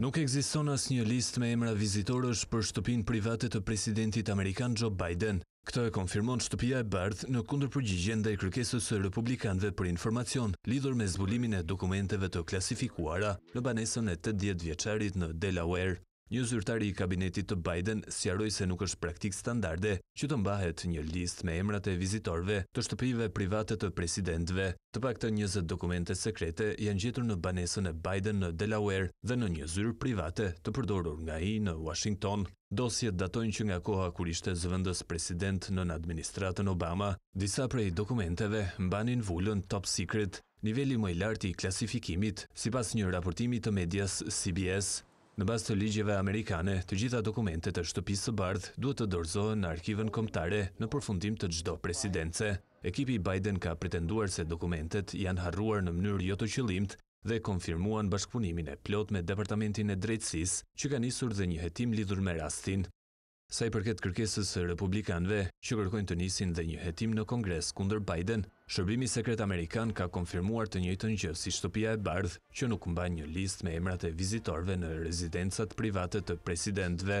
Nuk ekziston asnjë listë me emra vizitorësh për shtëpinë private të presidentit amerikan Xho Bajden. Këtë e konfirmon Shtëpia e Bardhë në kundërpërgjigjen ndaj kërkesës së republikanëve për informacion lidhur me zbulimin e dokumenteve të klasifikuara në banesën e tetëdhjetë vjeçarit në Delaware. Një zyrtar i kabinetit të Biden sqaroi se nuk është praktikë standarde që të mbahet një listë me emrat e vizitorëve të shtëpive private të presidentëve. Të paktën njëzet dokumente sekrete janë gjetur në banesën e Biden në Delaware dhe në një zyrë private të përdorur nga ai në Uashington. Dosjet datojnë që nga koha kur ishte zëvendës president nën administratën Obama. Disa prej dokumenteve mbanin vulën Top Secret, niveli më i lartë i klasifikimit, sipas një raportimi të medias CBS. Në bazë të ligjeve amerikane, të gjitha dokumentet e Shtëpisë së Bardhë duhet të dorëzohen në Arkivën Kombëtare në përfundim të çdo presidence. Ekipi i Biden ka pretenduar se dokumentet janë harruar në mënyrë jo të qëllimtë dhe konfirmuan bashkëpunimin e plotë me Departamentin e Drejtësisë, që ka nisur dhe një hetim lidhur me rastin. Sa i përket kërkesës së republikanëve, që kërkojnë të nisin dhe një hetim në Kongres kundër Biden, Shërbimi Sekret Amerikan ka konfirmuar të njëjtën gjë si Shtëpia e Bardhë, që nuk mban një listë me emrat e vizitorëve në rezidencat private të presidentëve.